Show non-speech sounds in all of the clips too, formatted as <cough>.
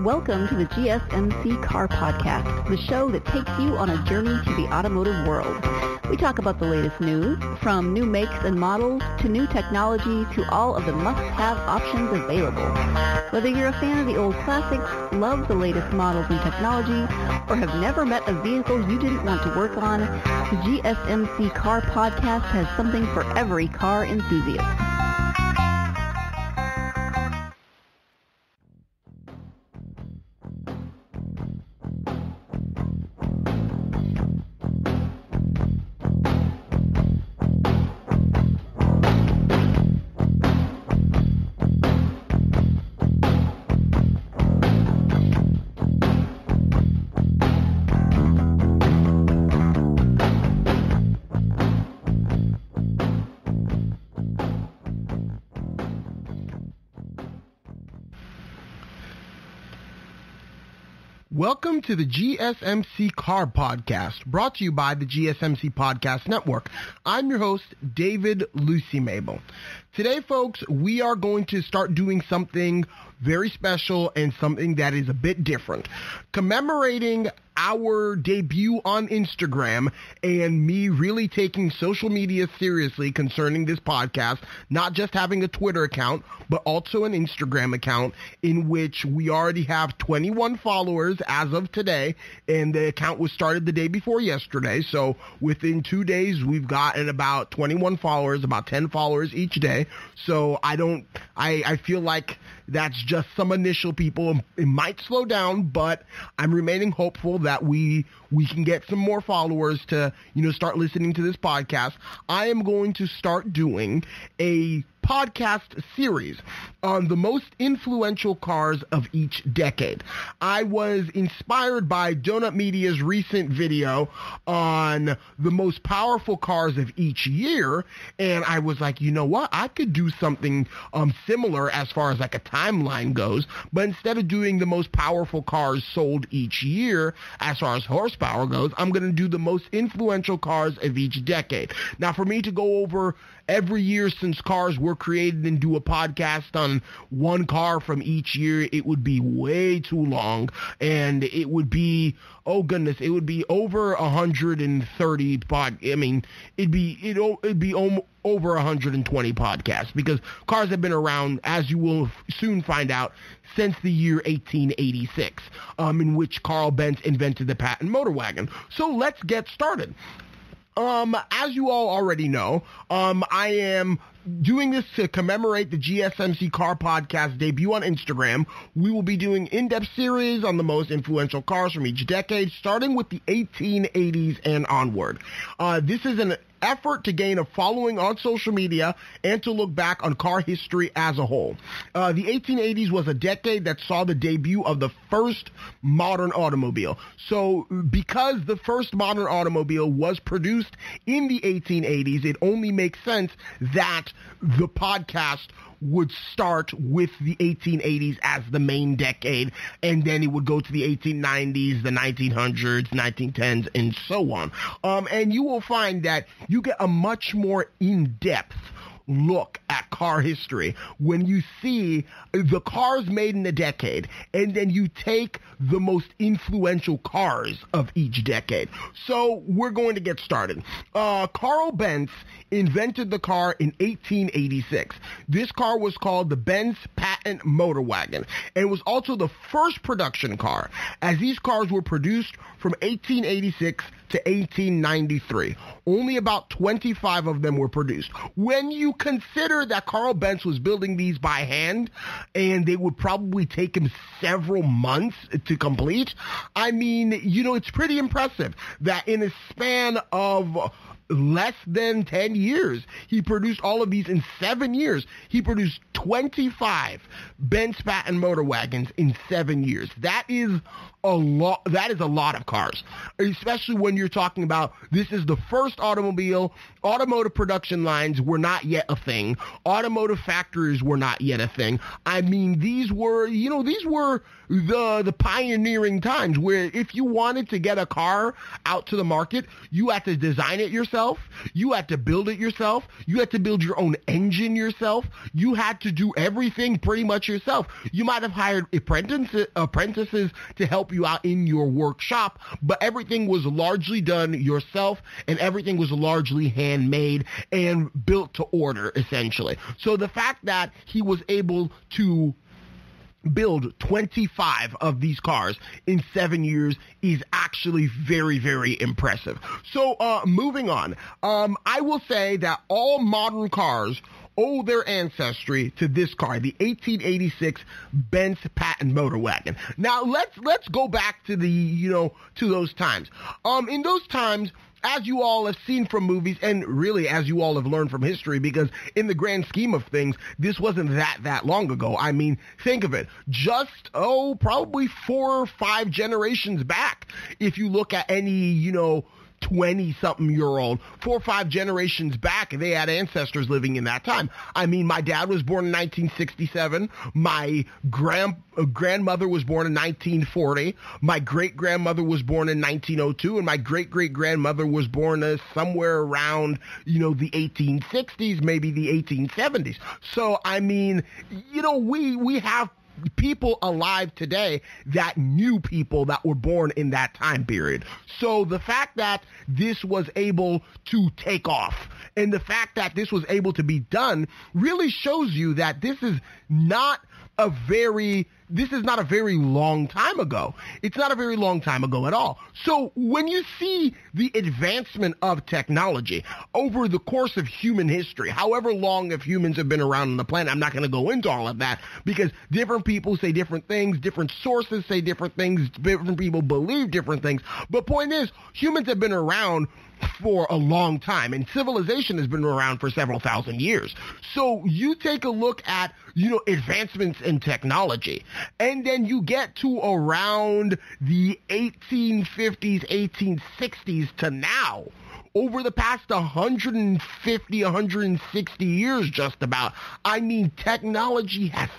Welcome to the GSMC Car Podcast, the show that takes you on a journey to the automotive world. We talk about the latest news, from new makes and models to new technology to all of the must-have options available. Whether you're a fan of the old classics, love the latest models and technology, or have never met a vehicle you didn't want to work on, the GSMC Car Podcast has something for every car enthusiast. Welcome to the GSMC Car Podcast, brought to you by the GSMC Podcast Network. I'm your host, David Lucy Mabel. Today, folks, we are going to start doing something very special and something that is a bit different. Commemorating our debut on Instagram and me really taking social media seriously concerning this podcast, not just having a Twitter account, but also an Instagram account in which we already have 21 followers as of today. And the account was started the day before yesterday. So within two days, we've gotten about 21 followers, about 10 followers each day. So I don't, I, I feel like that's just some initial people. It might slow down, but I'm remaining hopeful that we we can get some more followers to, you know, start listening to this podcast. I am going to start doing a podcast series on the most influential cars of each decade. I was inspired by Donut Media's recent video on the most powerful cars of each year, and I was like, you know what? I could do something um, similar as far as like a timeline goes, but instead of doing the most powerful cars sold each year as far as horsepower goes, I'm going to do the most influential cars of each decade. Now, for me to go over every year since cars were created and do a podcast on one car from each year, it would be way too long. And it would be, oh goodness, it would be over 130 pod. I mean, it'd be, it, it'd be over 120 podcasts because cars have been around, as you will soon find out, since the year 1886, um, in which Carl Benz invented the patent motor wagon. So let's get started. Um, as you all already know, um, I am doing this to commemorate the GSMC Car Podcast debut on Instagram. We will be doing in-depth series on the most influential cars from each decade, starting with the 1880s and onward. Uh, this is an effort to gain a following on social media and to look back on car history as a whole. Uh, the 1880s was a decade that saw the debut of the first modern automobile. So because the first modern automobile was produced in the 1880s, it only makes sense that the podcast would start with the 1880s as the main decade, and then it would go to the 1890s, the 1900s, 1910s, and so on. Um, and you will find that you get a much more in-depth look at car history when you see the cars made in a decade and then you take the most influential cars of each decade. So we're going to get started. Uh, Carl Benz invented the car in 1886. This car was called the Benz Patent Motor Wagon and was also the first production car as these cars were produced from 1886 to 1893. Only about 25 of them were produced. When you consider that Carl Benz was building these by hand and they would probably take him several months to complete, I mean, you know, it's pretty impressive that in a span of less than 10 years. He produced all of these in seven years. He produced 25 Benz patent motor wagons in seven years. That is a lot. That is a lot of cars, especially when you're talking about this is the first automobile. Automotive production lines were not yet a thing. Automotive factories were not yet a thing. I mean, these were, you know, these were the the pioneering times where if you wanted to get a car out to the market, you had to design it yourself. You had to build it yourself. You had to build your own engine yourself. You had to do everything pretty much yourself. You might have hired apprentices apprentices to help you out in your workshop, but everything was largely done yourself and everything was largely handmade and built to order essentially. So the fact that he was able to build 25 of these cars in seven years is actually very, very impressive. So, uh, moving on, um, I will say that all modern cars owe their ancestry to this car, the 1886 Benz Patent Motor Wagon. Now, let's let's go back to the you know to those times. Um, in those times as you all have seen from movies and really as you all have learned from history because in the grand scheme of things this wasn't that that long ago i mean think of it just oh probably four or five generations back if you look at any you know 20 something year old, four or five generations back, they had ancestors living in that time. I mean, my dad was born in 1967. My grand, uh, grandmother was born in 1940. My great grandmother was born in 1902. And my great great grandmother was born uh, somewhere around, you know, the 1860s, maybe the 1870s. So, I mean, you know, we, we have people alive today that knew people that were born in that time period. So the fact that this was able to take off and the fact that this was able to be done really shows you that this is not a very this is not a very long time ago. It's not a very long time ago at all. So when you see the advancement of technology over the course of human history, however long if humans have been around on the planet, I'm not going to go into all of that because different people say different things, different sources say different things, different people believe different things. But point is, humans have been around for a long time and civilization has been around for several thousand years. So you take a look at, you know, advancements in technology and then you get to around the 1850s, 1860s to now over the past 150, 160 years just about. I mean, technology has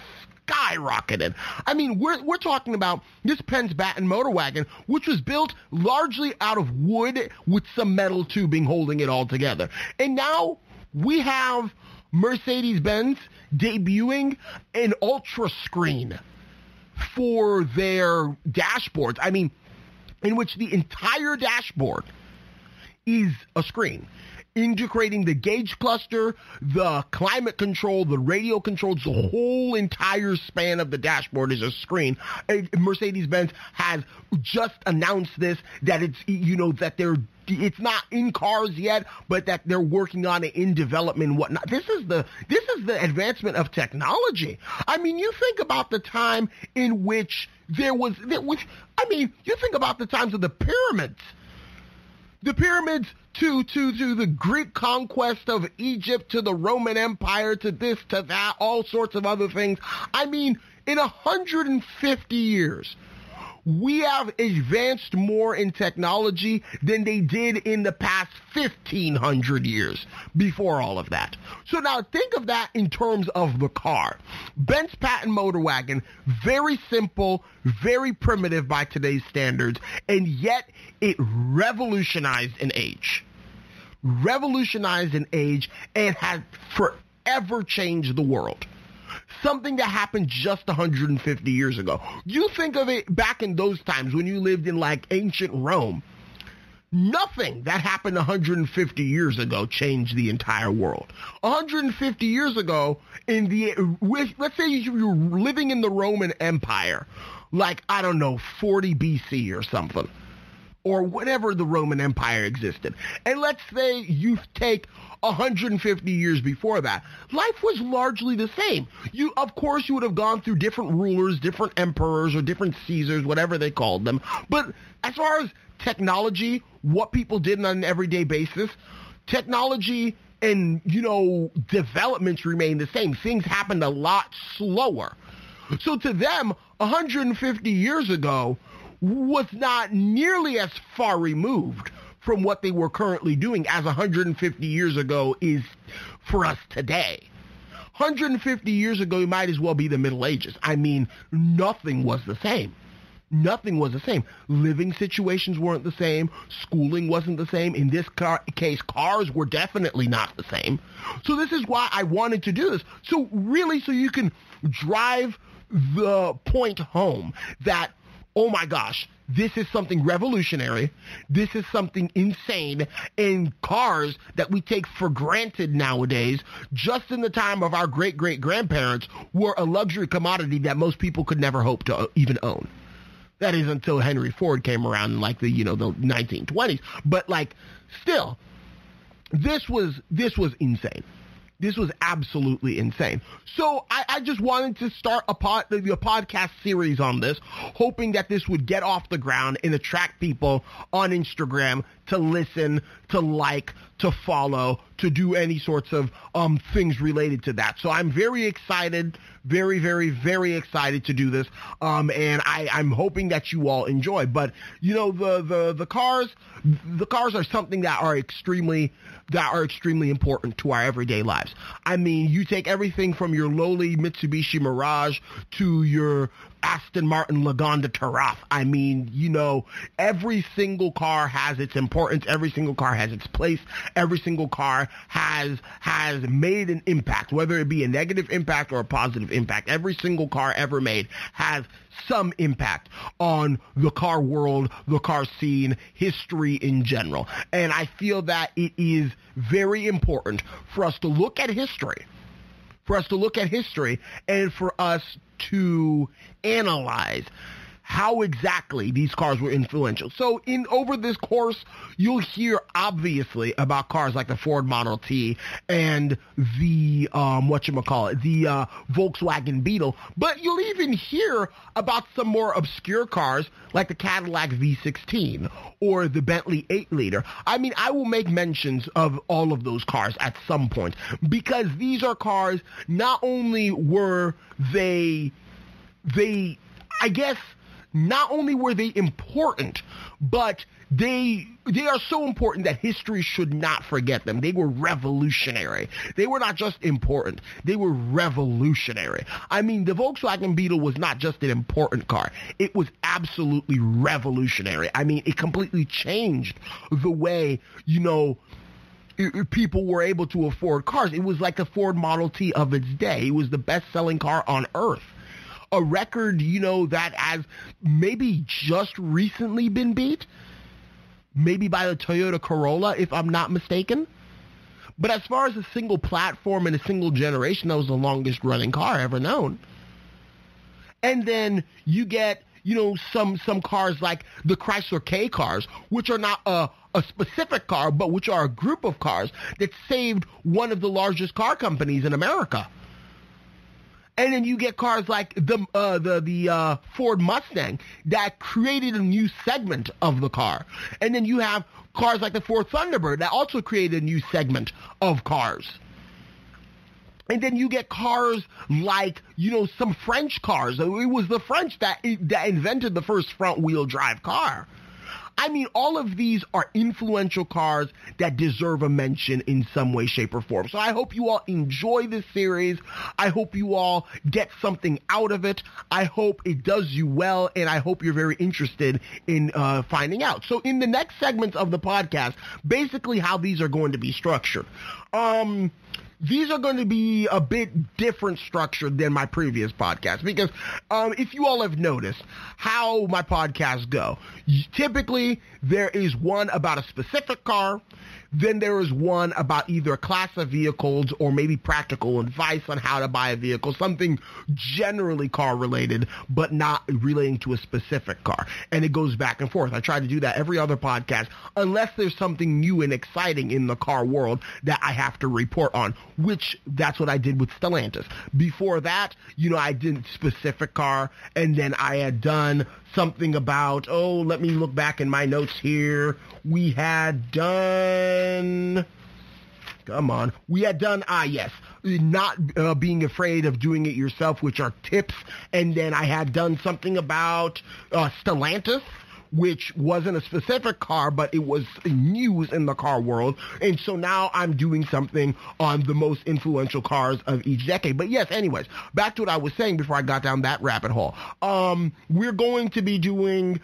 skyrocketed. I mean, we're, we're talking about this Benz Patent Motor Wagon, which was built largely out of wood with some metal tubing holding it all together. And now we have Mercedes-Benz debuting an ultra screen for their dashboards. I mean, in which the entire dashboard is a screen integrating the gauge cluster, the climate control, the radio controls, the whole entire span of the dashboard is a screen. Mercedes-Benz has just announced this, that it's, you know, that they're it's not in cars yet, but that they're working on it in development and whatnot. This is the this is the advancement of technology. I mean, you think about the time in which there was, there was I mean, you think about the times of the pyramids. The pyramids to to to the Greek conquest of Egypt to the Roman Empire to this to that all sorts of other things. I mean, in 150 years, we have advanced more in technology than they did in the past 1500 years before all of that. So now think of that in terms of the car. Benz Patent Motor Wagon, very simple, very primitive by today's standards, and yet it revolutionized an age. Revolutionized an age and has forever changed the world something that happened just 150 years ago. You think of it back in those times when you lived in like ancient Rome. Nothing that happened 150 years ago changed the entire world. 150 years ago, in the let's say you were living in the Roman Empire, like I don't know, 40 BC or something, or whatever the Roman Empire existed, and let's say you take 150 years before that, life was largely the same. You, of course, you would have gone through different rulers, different emperors, or different Caesars, whatever they called them. But as far as technology, what people did on an everyday basis, technology and, you know, developments remain the same. Things happened a lot slower. So to them, 150 years ago, was not nearly as far removed from what they were currently doing as 150 years ago is for us today. 150 years ago, it might as well be the Middle Ages. I mean, nothing was the same. Nothing was the same. Living situations weren't the same. Schooling wasn't the same. In this car- case, cars were definitely not the same. So this is why I wanted to do this. So really, so you can drive the point home that, oh my gosh, this is something revolutionary. This is something insane. And cars that we take for granted nowadays, just in the time of our great great grandparents, were a luxury commodity that most people could never hope to uh, even own. That is until Henry Ford came around in like the you know the 1920s. But like, still, this was this was insane. This was absolutely insane. So I, I just wanted to start a, pod, a podcast series on this, hoping that this would get off the ground and attract people on Instagram to listen, to like, to follow, to do any sorts of um, things related to that. So I'm very excited, very, very, very excited to do this. Um, and I, I'm hoping that you all enjoy. But you know, the the the cars, the cars are something that are extremely that are extremely important to our everyday lives. I mean, you take everything from your lowly Mitsubishi Mirage to your Aston Martin Lagonda Taraf. I mean, you know, every single car has its importance. Every single car has its place. Every single car has has made an impact, whether it be a negative impact or a positive impact. Every single car ever made has some impact on the car world, the car scene, history in general. And I feel that it is very important for us to look at history for us to look at history and for us to analyze how exactly these cars were influential. So in over this course, you'll hear obviously about cars like the Ford Model T and the um, what you call it, the uh, Volkswagen Beetle, but you'll even hear about some more obscure cars like the Cadillac V16 or the Bentley 8 liter. I mean, I will make mentions of all of those cars at some point because these are cars not only were they they I guess not only were they important, but they they are so important that history should not forget them. They were revolutionary. They were not just important, they were revolutionary. I mean, the Volkswagen Beetle was not just an important car. It was absolutely revolutionary. I mean, it completely changed the way, you know, people were able to afford cars. It was like the Ford Model T of its day. It was the best-selling car on earth a record, you know, that has maybe just recently been beat, maybe by the Toyota Corolla, if I'm not mistaken. But as far as a single platform in a single generation, that was the longest running car ever known. And then you get, you know, some some cars like the Chrysler K cars, which are not a a specific car, but which are a group of cars that saved one of the largest car companies in America. And then you get cars like the uh, the the uh, Ford Mustang that created a new segment of the car, and then you have cars like the Ford Thunderbird that also created a new segment of cars. And then you get cars like, you know, some French cars. It was the French that that invented the first front wheel drive car. I mean, all of these are influential cars that deserve a mention in some way, shape, or form. So I hope you all enjoy this series. I hope you all get something out of it. I hope it does you well, and I hope you're very interested in uh, finding out. So in the next segments of the podcast, basically how these are going to be structured. Um, these are going to be a bit different structured than my previous podcast because um, if you all have noticed how my podcasts go, typically there is one about a specific car then there is one about either a class of vehicles or maybe practical advice on how to buy a vehicle, something generally car related, but not relating to a specific car. And it goes back and forth. I try to do that every other podcast, unless there's something new and exciting in the car world that I have to report on, which that's what I did with Stellantis. Before that, you know, I did specific car, and then I had done something about, oh, let me look back in my notes here. We had done, Come on. We had done, ah, yes, not uh, being afraid of doing it yourself, which are tips. And then I had done something about uh, Stellantis which wasn't a specific car, but it was news in the car world. And so now I'm doing something on the most influential cars of each decade. But yes, anyways, back to what I was saying before I got down that rabbit hole. Um, we're going to be doing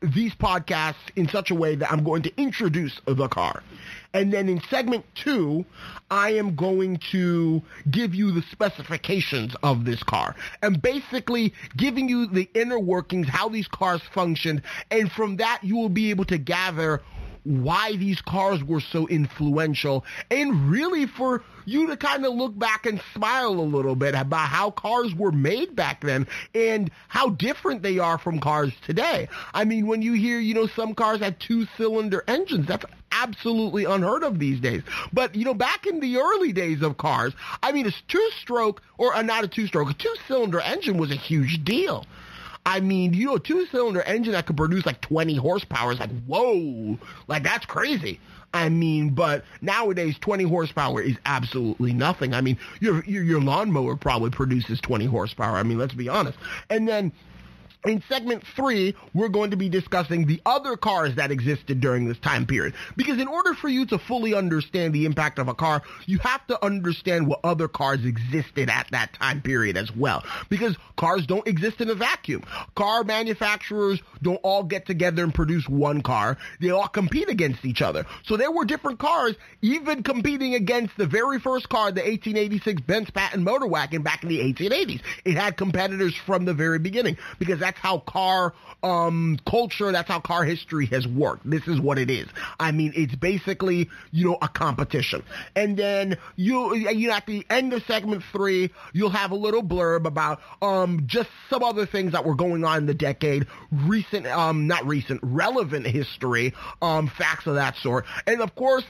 these podcasts in such a way that I'm going to introduce the car. And then in segment two, I am going to give you the specifications of this car and basically giving you the inner workings, how these cars function. And from that, you will be able to gather why these cars were so influential and really for you to kind of look back and smile a little bit about how cars were made back then and how different they are from cars today. I mean, when you hear, you know, some cars had two cylinder engines, that's absolutely unheard of these days. But, you know, back in the early days of cars, I mean, a two stroke or uh, not a two stroke, a two cylinder engine was a huge deal. I mean, you know, a two-cylinder engine that could produce like 20 horsepower is like, whoa, like that's crazy. I mean, but nowadays 20 horsepower is absolutely nothing. I mean, your, your your lawnmower probably produces 20 horsepower. I mean, let's be honest. And then in segment three, we're going to be discussing the other cars that existed during this time period. Because in order for you to fully understand the impact of a car, you have to understand what other cars existed at that time period as well. Because cars don't exist in a vacuum. Car manufacturers don't all get together and produce one car. They all compete against each other. So there were different cars even competing against the very first car, the 1886 Benz Patent Motor Wagon back in the 1880s. It had competitors from the very beginning because that's how car um, culture, that's how car history has worked. This is what it is. I mean, it's basically, you know, a competition. And then you, you know, at the end of segment three, you'll have a little blurb about um, just some other things that were going on in the decade, recent, um, not recent, relevant history, um, facts of that sort. And of course,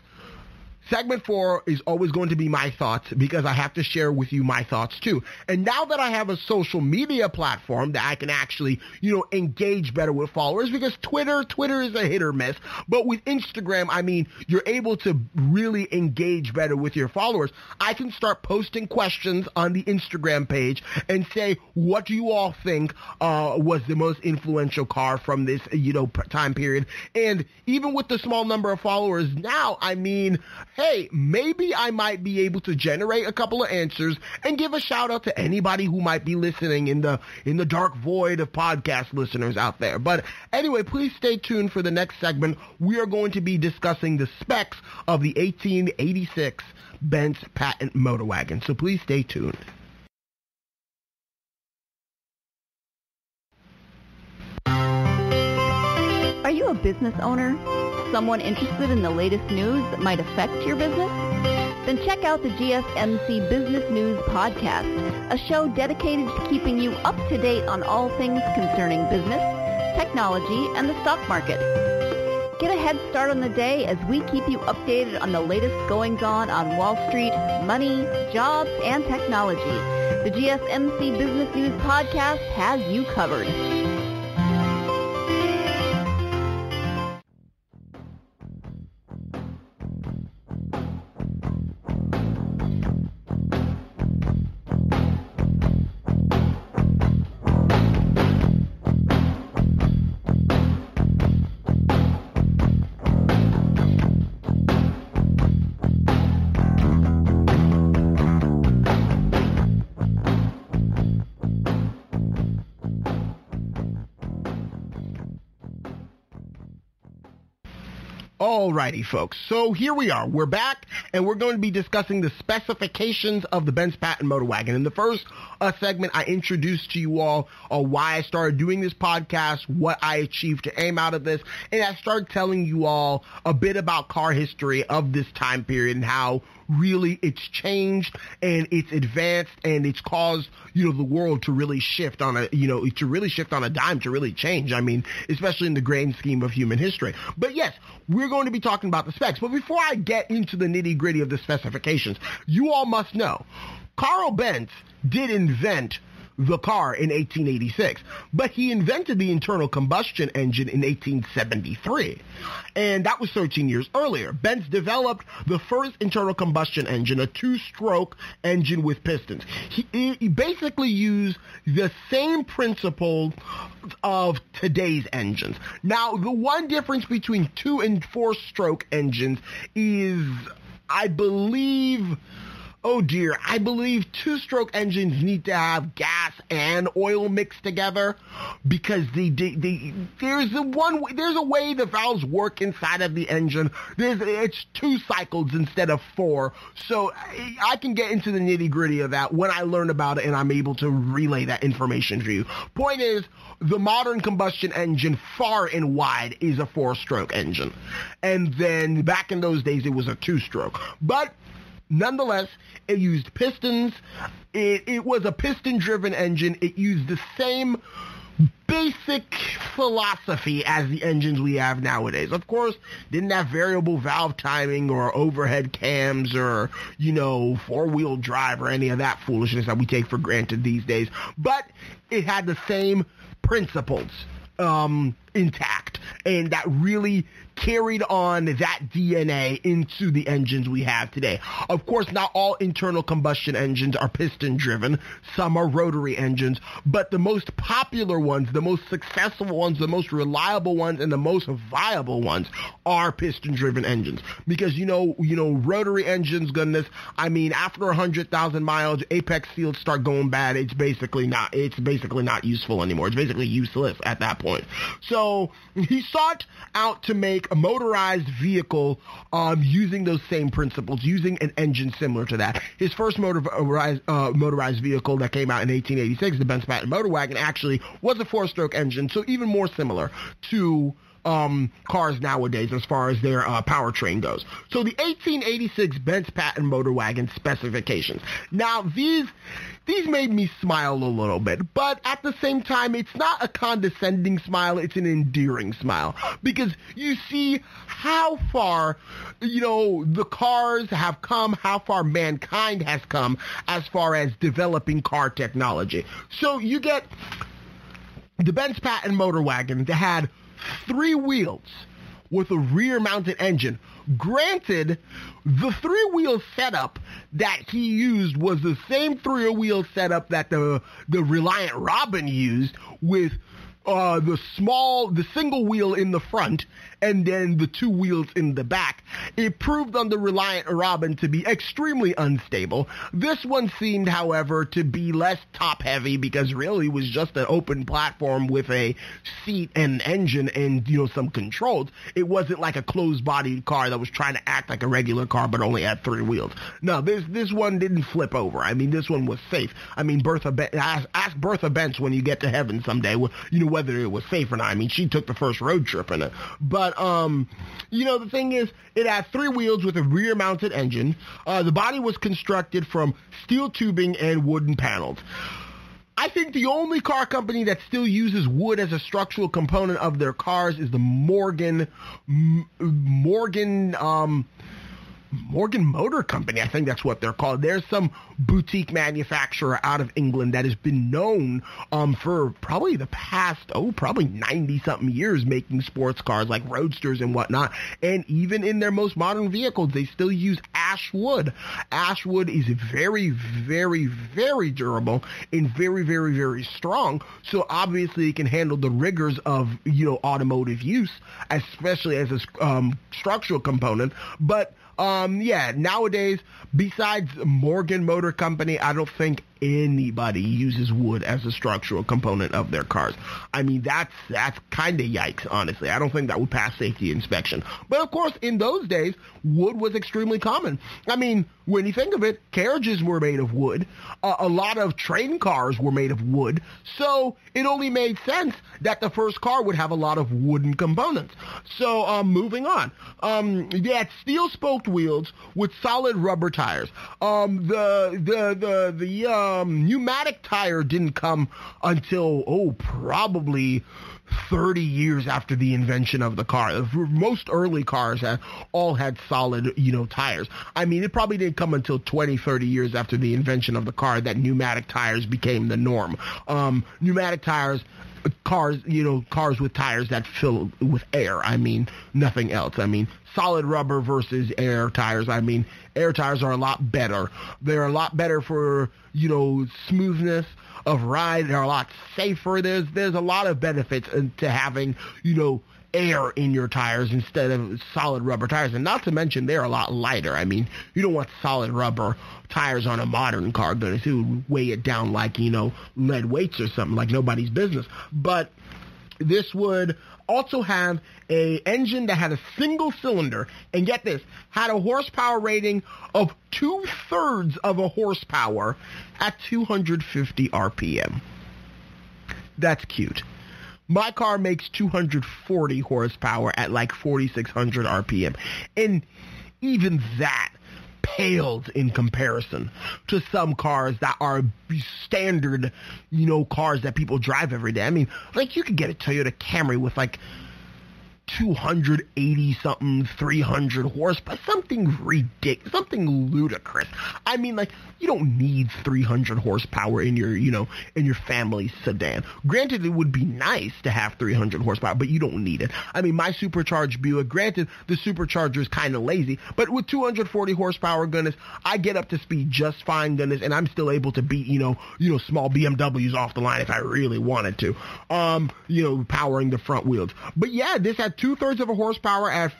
Segment four is always going to be my thoughts because I have to share with you my thoughts too. And now that I have a social media platform that I can actually, you know, engage better with followers because Twitter, Twitter is a hit or miss. But with Instagram, I mean, you're able to really engage better with your followers. I can start posting questions on the Instagram page and say, what do you all think uh, was the most influential car from this, you know, time period? And even with the small number of followers now, I mean, hey, maybe I might be able to generate a couple of answers and give a shout out to anybody who might be listening in the in the dark void of podcast listeners out there. But anyway, please stay tuned for the next segment. We are going to be discussing the specs of the 1886 Benz patent motor wagon. So please stay tuned. Are you a business owner? Someone interested in the latest news that might affect your business? Then check out the GSMC Business News Podcast, a show dedicated to keeping you up to date on all things concerning business, technology, and the stock market. Get a head start on the day as we keep you updated on the latest goings-on on Wall Street, money, jobs, and technology. The GSMC Business News Podcast has you covered. Alrighty, folks. So here we are. We're back, and we're going to be discussing the specifications of the Benz Patent Motor Wagon. In the first uh, segment, I introduced to you all uh, why I started doing this podcast, what I achieved to aim out of this, and I started telling you all a bit about car history of this time period and how really it's changed and it's advanced and it's caused you know the world to really shift on a you know to really shift on a dime to really change. I mean especially in the grand scheme of human history. But yes we're going to be talking about the specs. But before i get into the nitty gritty of the specifications you all must know carl benz did invent the car in 1886. But he invented the internal combustion engine in 1873. And that was 13 years earlier. Benz developed the first internal combustion engine, a two-stroke engine with pistons. He, he basically used the same principle of today's engines. Now, the one difference between two and four-stroke engines is, I believe, oh dear, I believe two-stroke engines need to have gas and oil mixed together because the, the, the there's a one there's a way the valves work inside of the engine. There's it's two cycles instead of four, so I, can get into the nitty gritty of that when I learn about it and I'm able to relay that information to you. Point is, the modern combustion engine far and wide is a four-stroke engine, and then back in those days it was a two-stroke, but Nonetheless, it used pistons. It, it was a piston-driven engine. It used the same basic philosophy as the engines we have nowadays. Of course, didn't have variable valve timing or overhead cams or, you know, four-wheel drive or any of that foolishness that we take for granted these days. But it had the same principles um, intact, and that really carried on that DNA into the engines we have today. Of course, not all internal combustion engines are piston driven. Some are rotary engines, but the most popular ones, the most successful ones, the most reliable ones, and the most viable ones are piston driven engines. Because you know, you know, rotary engines, goodness, I mean, after 100,000 miles, apex seals start going bad. It's basically not, it's basically not useful anymore. It's basically useless at that point. So he sought out to make a motorized vehicle um, using those same principles, using an engine similar to that. His first motorized, uh, motorized vehicle that came out in 1886, the Benz Patent Motor Wagon, actually was a four-stroke engine, so even more similar to um, cars nowadays as far as their uh, powertrain goes. So the 1886 Benz Patent Motor Wagon specifications. Now these these made me smile a little bit, but at the same time, it's not a condescending smile, it's an endearing smile. Because you see how far, you know, the cars have come, how far mankind has come as far as developing car technology. So you get the Benz Patent Motor Wagon that had three wheels with a rear mounted engine. Granted, the three wheel setup that he used was the same three wheel setup that the the Reliant Robin used with uh, the small, the single wheel in the front and then the two wheels in the back. It proved on the Reliant Robin to be extremely unstable. This one seemed, however, to be less top heavy because really it was just an open platform with a seat and engine and, you know, some controls. It wasn't like a closed bodied car that was trying to act like a regular car but only had three wheels. No, this, this one didn't flip over. I mean, this one was safe. I mean, Bertha, ben- ask, ask Bertha Benz when you get to heaven someday, you know, whether it was safe or not. I mean, she took the first road trip in it. But but um, you know, the thing is, it had three wheels with a rear-mounted engine. Uh, the body was constructed from steel tubing and wooden panels. I think the only car company that still uses wood as a structural component of their cars is the Morgan Morgan um, Morgan Motor Company. I think that's what they're called. There's some boutique manufacturer out of England that has been known um, for probably the past, oh, probably 90 something years making sports cars like roadsters and whatnot. And even in their most modern vehicles, they still use ash wood. Ash wood is very, very, very durable and very, very, very strong. So obviously it can handle the rigors of, you know, automotive use, especially as a um, structural component. But um, yeah, nowadays, besides Morgan Motor Company, I don't think anybody uses wood as a structural component of their cars. I mean, that's that's kind of yikes, honestly. I don't think that would pass safety inspection. But of course, in those days, wood was extremely common. I mean, when you think of it, carriages were made of wood. Uh, a lot of train cars were made of wood. So it only made sense that the first car would have a lot of wooden components. So, um, moving on. Um, they had steel spoked wheels with solid rubber tires. Um, the the the the um, pneumatic tire didn't come until oh probably 30 years after the invention of the car. Most early cars had all had solid, you know, tires. I mean, it probably didn't come until 20, 30 years after the invention of the car that pneumatic tires became the norm. Um, pneumatic tires cars, you know, cars with tires that fill with air. I mean, nothing else. I mean, solid rubber versus air tires. I mean, air tires are a lot better. They're a lot better for, you know, smoothness of ride. They're a lot safer. There's there's a lot of benefits to having you know air in your tires instead of solid rubber tires. And not to mention they're a lot lighter. I mean, you don't want solid rubber tires on a modern car. Going would weigh it down like you know lead weights or something like nobody's business. But this would also have a engine that had a single cylinder and get this had a horsepower rating of two thirds of a horsepower at 250 rpm that's cute my car makes 240 horsepower at like 4600 rpm and even that pales in comparison to some cars that are standard, you know, cars that people drive every day. I mean, like you could get a Toyota Camry with like 280 something, 300 horsepower, something ridiculous, something ludicrous. I mean, like, you don't need 300 horsepower in your, you know, in your family sedan. Granted, it would be nice to have 300 horsepower, but you don't need it. I mean, my supercharged Buick, granted, the supercharger is kind of lazy, but with 240 horsepower, goodness, I get up to speed just fine, goodness, and I'm still able to beat, you know, you know, small BMWs off the line if I really wanted to. Um, you know, powering the front wheels. But yeah, this had two thirds of a horsepower at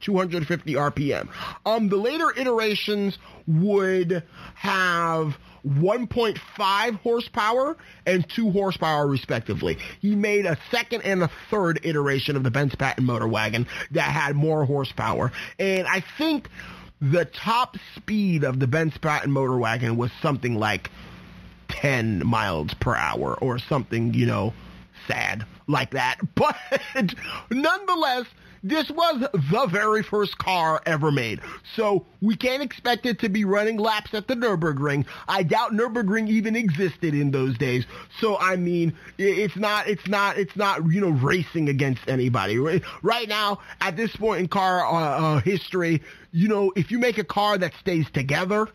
250 RPM. Um, the later iterations would have 1.5 horsepower and 2 horsepower respectively. He made a second and a third iteration of the Benz Patent motor wagon that had more horsepower. And I think the top speed of the Benz Patent motor wagon was something like 10 miles per hour or something, you know, sad like that. <laughs> But nonetheless, this was the very first car ever made. So we can't expect it to be running laps at the Nürburgring. I doubt Nürburgring even existed in those days. So I mean, it's not, it's not, it's not, you know, racing against anybody. Right now, at this point in car uh, uh, history, you know, if you make a car that stays together,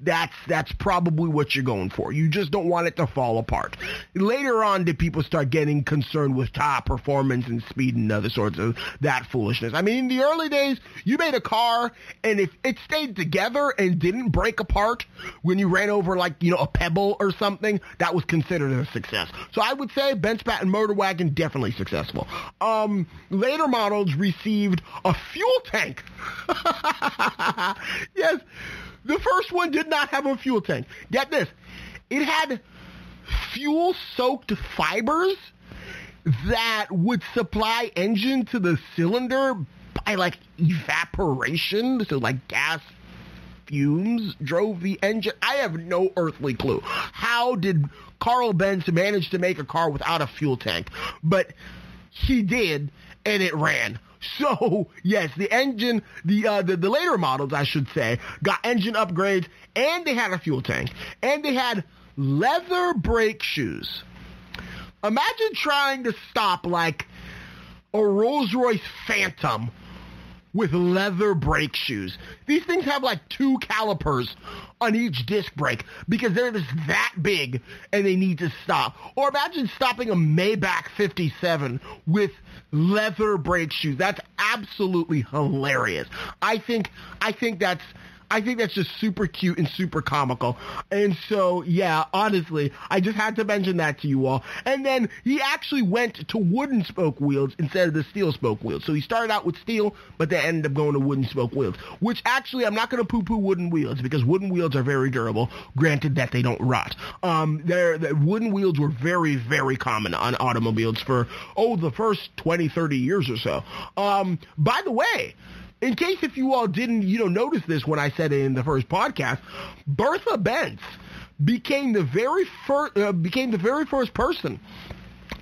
that's that's probably what you're going for. You just don't want it to fall apart. Later on, did people start getting concerned with top performance and speed and other sorts of that foolishness? I mean, in the early days, you made a car, and if it stayed together and didn't break apart when you ran over like you know a pebble or something, that was considered a success. So I would say Benz Patent Motor Wagon definitely successful. Um, later models received a fuel tank. <laughs> yes. The first one did not have a fuel tank. Get this. It had fuel soaked fibers that would supply engine to the cylinder by like evaporation. So like gas fumes drove the engine. I have no earthly clue. How did Carl Benz manage to make a car without a fuel tank? But he did, and it ran. <laughs> So yes, the engine, the, uh, the the later models, I should say, got engine upgrades, and they had a fuel tank, and they had leather brake shoes. Imagine trying to stop like a Rolls Royce Phantom with leather brake shoes. These things have like two calipers on each disc brake because they're just that big and they need to stop. Or imagine stopping a Maybach 57 with leather brake shoes. That's absolutely hilarious. I think I think that's I think that's just super cute and super comical. And so, yeah, honestly, I just had to mention that to you all. And then he actually went to wooden spoke wheels instead of the steel spoke wheels. So he started out with steel, but then ended up going to wooden spoke wheels. Which actually, I'm not going to poo-poo wooden wheels because wooden wheels are very durable. Granted that they don't rot. Um, they're, the wooden wheels were very, very common on automobiles for oh the first 20, 30 years or so. Um, by the way in case if you all didn't, you know, notice this when I said it in the first podcast, Bertha Benz became the very first uh, became the very first person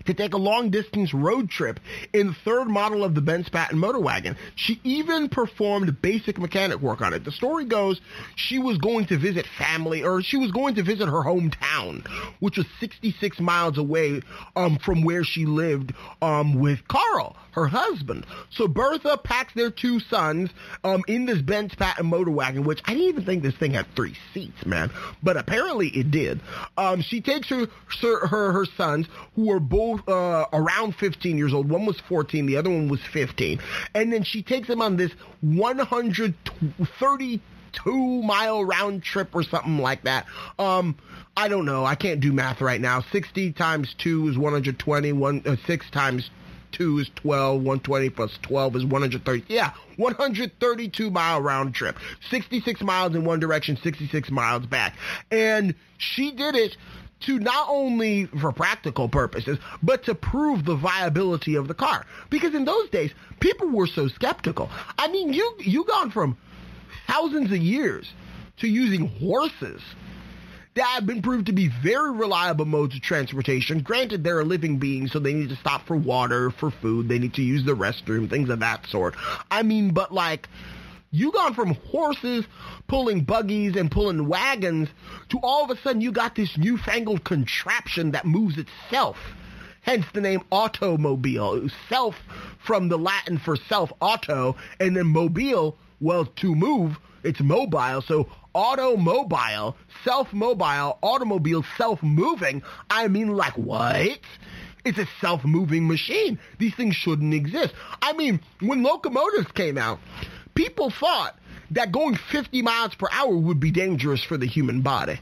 to take a long distance road trip in the third model of the Benz Patent motor wagon. She even performed basic mechanic work on it. The story goes she was going to visit family or she was going to visit her hometown, which was 66 miles away um, from where she lived um, with Carl, her husband. So Bertha packs their two sons um, in this Benz Patent motor wagon, which I didn't even think this thing had three seats, man. But apparently it did. Um, she takes her, her her sons, who are both uh, around 15 years old. One was 14, the other one was 15, and then she takes them on this 132 mile round trip or something like that. Um, I don't know. I can't do math right now. 60 times 2 is 120. One, uh, 6 times 2 is 12. 120 plus 12 is 130. Yeah, 132 mile round trip. 66 miles in one direction, 66 miles back. And she did it to not only for practical purposes, but to prove the viability of the car. Because in those days, people were so skeptical. I mean, you you gone from thousands of years to using horses that have been proved to be very reliable modes of transportation. Granted, they're a living being, so they need to stop for water, for food, they need to use the restroom, things of that sort. I mean, but like, you gone from horses pulling buggies and pulling wagons to all of a sudden you got this newfangled contraption that moves itself. Hence the name automobile. Self from the Latin for self, auto, and then mobile, well, to move, it's mobile. So automobile, self-mobile, automobile, self-moving. I mean, like what? It's a self-moving machine. These things shouldn't exist. I mean, when locomotives came out, people thought that going 50 miles per hour would be dangerous for the human body.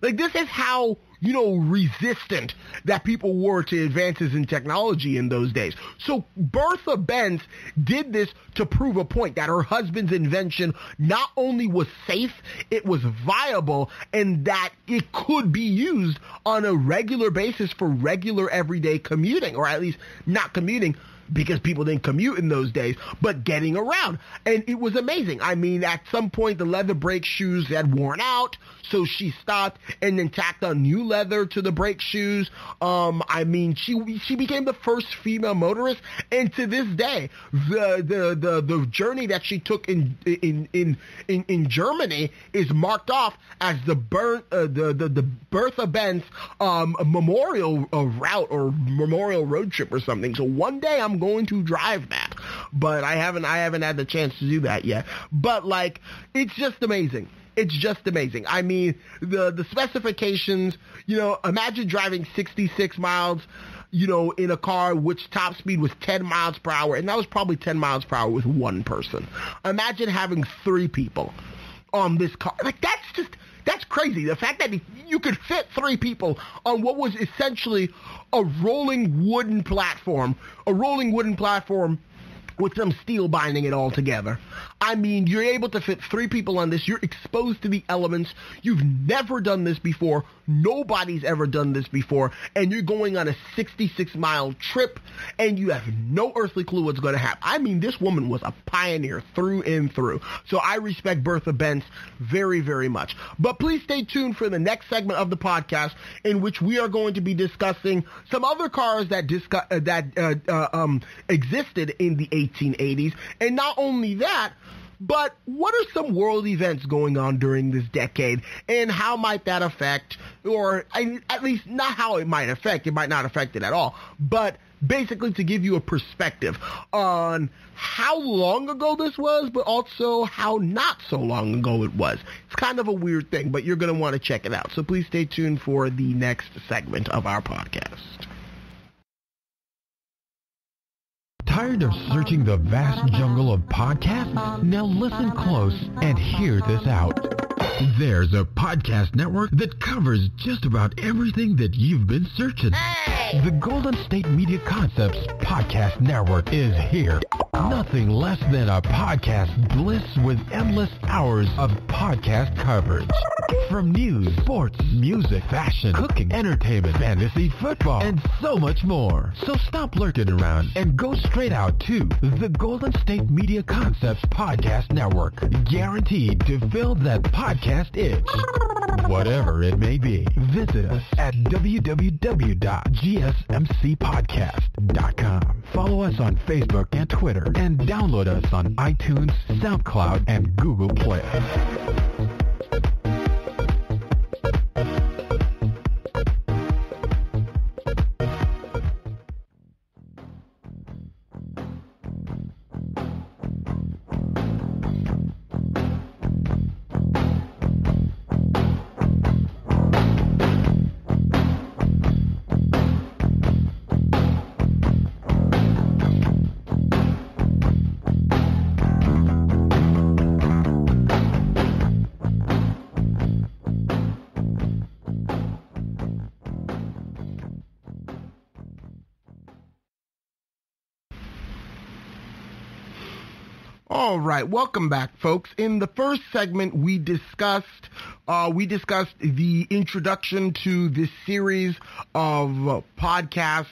Like this is how you know, resistant that people were to advances in technology in those days. So Bertha Benz did this to prove a point that her husband's invention not only was safe, it was viable, and that it could be used on a regular basis for regular everyday commuting, or at least not commuting, because people didn't commute in those days, but getting around. And it was amazing. I mean, at some point, the leather brake shoes had worn out, so she stopped and then tacked on new leather to the brake shoes. Um, I mean, she she became the first female motorist, and to this day, the the the, the journey that she took in in in in, in Germany is marked off as the birth uh, the, the the Bertha Benz um, memorial uh, route or memorial road trip or something. So one day I'm going to drive that, but I haven't I haven't had the chance to do that yet. But like, it's just amazing. It's just amazing. I mean, the the specifications. You know, imagine driving 66 miles you know, in a car which top speed was 10 miles per hour, and that was probably 10 miles per hour with one person. Imagine having three people on this car. Like, that's just, that's crazy. The fact that you could fit three people on what was essentially a rolling wooden platform, a rolling wooden platform with some steel binding it all together. I mean, you're able to fit three people on this. You're exposed to the elements. You've never done this before. Nobody's ever done this before. And you're going on a 66 mile trip and you have no earthly clue what's going to happen. I mean, this woman was a pioneer through and through. So I respect Bertha Benz very, very much. But please stay tuned for the next segment of the podcast in which we are going to be discussing some other cars that discuss, uh, that uh, uh, um, existed in the 1880s. And not only that, but what are some world events going on during this decade, and how might that affect, or at least not how it might affect, it might not affect it at all, but basically to give you a perspective on how long ago this was, but also how not so long ago it was. It's kind of a weird thing, but you're going to want to check it out. So please stay tuned for the next segment of our podcast. Tired of searching the vast jungle of podcasts? Now listen close and hear this out. There's a podcast network that covers just about everything that you've been searching. Hey! The Golden State Media Concepts Podcast Network is here. Nothing less than a podcast bliss with endless hours of podcast coverage. From news, sports, music, fashion, cooking, entertainment, fantasy, football, and so much more. So stop lurking around and go straight out to the Golden State Media Concepts Podcast Network. Guaranteed to fill that podcast itch. Whatever it may be. Visit us at www.gsmcpodcast.com. Follow us on Facebook and Twitter and download us on iTunes, SoundCloud, and Google Play. All right, welcome back, folks. In the first segment, we discussed uh, we discussed the introduction to this series of podcasts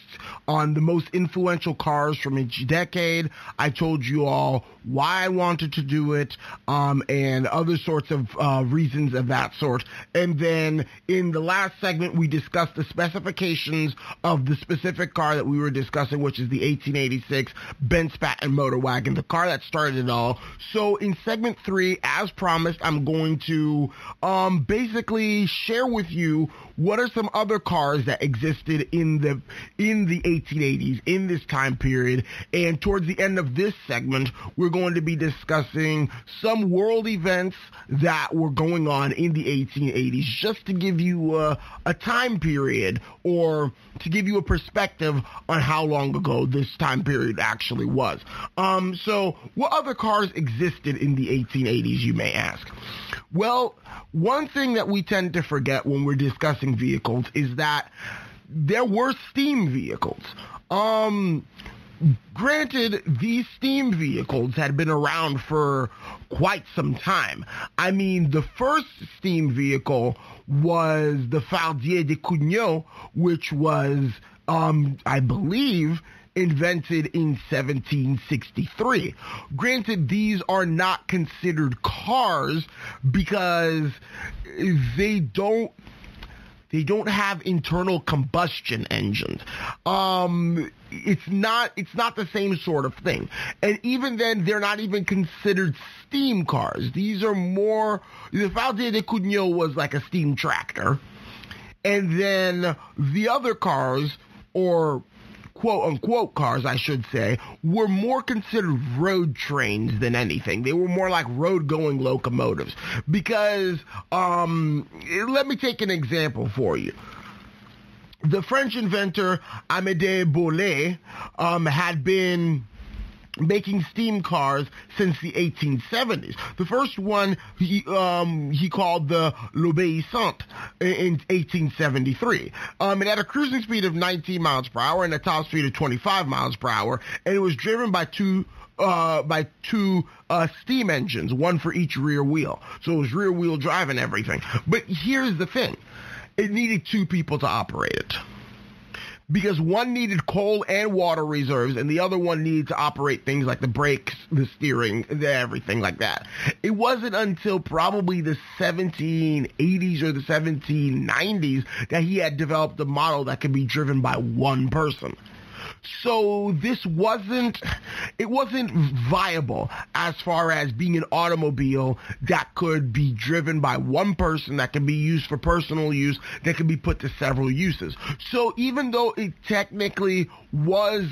on the most influential cars from each decade. I told you all why I wanted to do it, um, and other sorts of uh, reasons of that sort. And then in the last segment, we discussed the specifications of the specific car that we were discussing, which is the 1886 Benz Patent Motor Wagon, the car that started it all. So in segment three, as promised, I'm going to um, basically share with you what are some other cars that existed in the in the 1880s in this time period. And towards the end of this segment we're going to be discussing some world events that were going on in the 1880s just to give you a, a time period or to give you a perspective on how long ago this time period actually was. Um, so what other cars existed in the 1880s you may ask well one thing that we tend to forget when we're discussing vehicles is that there were steam vehicles. Um, granted, these steam vehicles had been around for quite some time. I mean, the first steam vehicle was the Fardier de Cugnot, which was, um, I believe, invented in 1763. Granted, these are not considered cars because they don't they don't have internal combustion engines. Um, it's not it's not the same sort of thing. And even then, they're not even considered steam cars. These are more. The Fardier de Cugnot was like a steam tractor, and then the other cars or quote unquote cars, I should say, were more considered road trains than anything. They were more like road going locomotives. Because, um, let me take an example for you. The French inventor Amédée Bollée um, had been making steam cars since the 1870s. The first one he um, he called the L'Obéissant in 1873. Um, it had a cruising speed of 19 miles per hour and a top speed of 25 miles per hour, and it was driven by two uh, by two uh, steam engines, one for each rear wheel. So it was rear wheel drive and everything. But here's the thing: it needed two people to operate it because one needed coal and water reserves and the other one needed to operate things like the brakes, the steering, the everything like that. It wasn't until probably the 1780s or the 1790s that he had developed a model that could be driven by one person. So this wasn't, it wasn't viable as far as being an automobile that could be driven by one person, that can be used for personal use, that can be put to several uses. So even though it technically was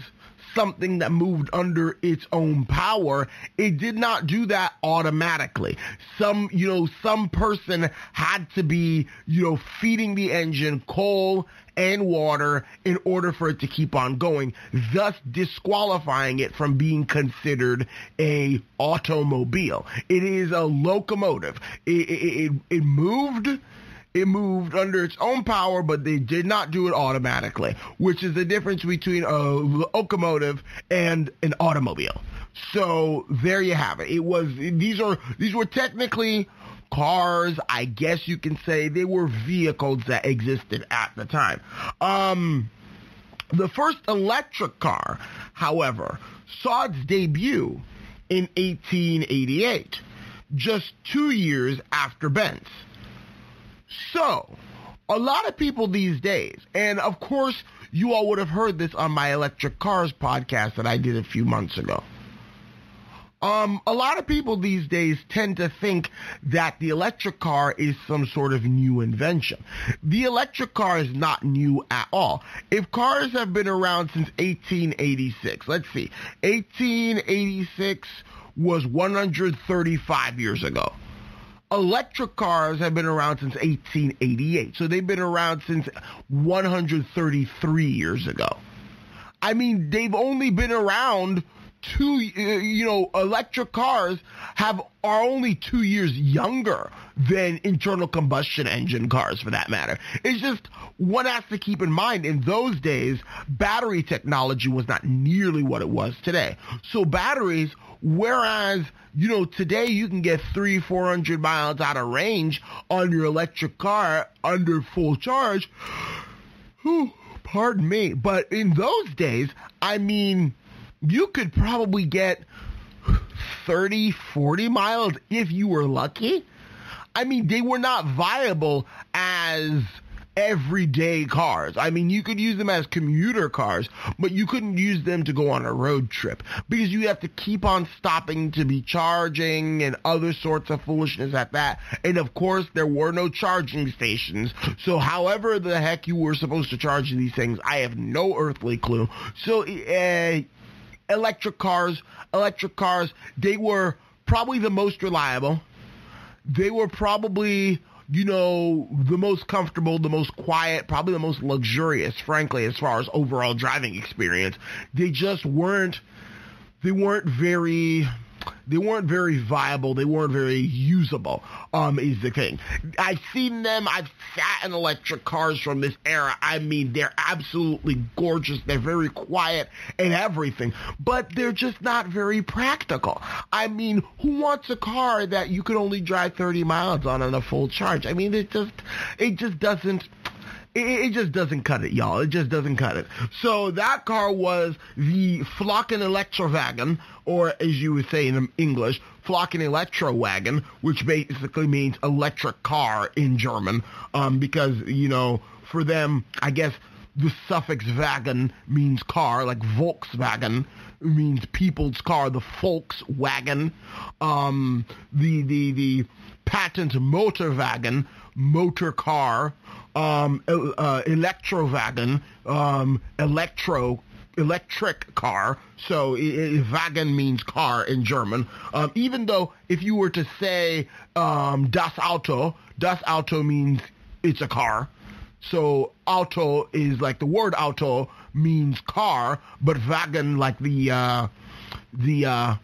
something that moved under its own power, it did not do that automatically. Some, you know, some person had to be, you know, feeding the engine coal and water in order for it to keep on going, thus disqualifying it from being considered a automobile. It is a locomotive. It, it, it, it moved it moved under its own power, but they did not do it automatically, which is the difference between a locomotive and an automobile. So there you have it. It was these are these were technically cars, I guess you can say they were vehicles that existed at the time. Um, the first electric car, however, saw its debut in 1888, just two years after Benz. So, a lot of people these days, and of course, you all would have heard this on my electric cars podcast that I did a few months ago. Um, a lot of people these days tend to think that the electric car is some sort of new invention. The electric car is not new at all. If cars have been around since 1886, let's see, 1886 was 135 years ago. Electric cars have been around since 1888, so they've been around since 133 years ago. I mean, they've only been around two, uh, you know, electric cars have are only two years younger than internal combustion engine cars for that matter. It's just one has to keep in mind in those days, battery technology was not nearly what it was today. So batteries, whereas, you know, today you can get three, 400 miles out of range on your electric car under full charge. Whew, pardon me. But in those days, I mean, you could probably get 30, 40 miles if you were lucky. I mean, they were not viable as everyday cars. I mean, you could use them as commuter cars, but you couldn't use them to go on a road trip because you have to keep on stopping to be charging and other sorts of foolishness at that. And of course, there were no charging stations. So however the heck you were supposed to charge these things, I have no earthly clue. So, uh, electric cars, electric cars, they were probably the most reliable. They were probably, you know, the most comfortable, the most quiet, probably the most luxurious, frankly, as far as overall driving experience. They just weren't, they weren't very, they weren't very viable. They weren't very usable. Um, is the thing. I've seen them. I've sat in electric cars from this era. I mean, they're absolutely gorgeous. They're very quiet and everything, but they're just not very practical. I mean, who wants a car that you can only drive 30 miles on on a full charge? I mean, it just, it just doesn't it, just doesn't cut it, y'all. It just doesn't cut it. So that car was the Flocken Electrowagen, or as you would say in English, Flocken Elektrowagen, which basically means electric car in German, um, because, you know, for them, I guess the suffix wagen means car, like Volkswagen means people's car, the Volkswagen. Um, the, the, the patent motorwagen, motor car, um, uh, electrowagen, um, electro electric car. So wagon means car in German. Um, even though if you were to say um, das Auto, das Auto means it's a car. So auto is like the word auto means car, but wagon like the uh, the uh,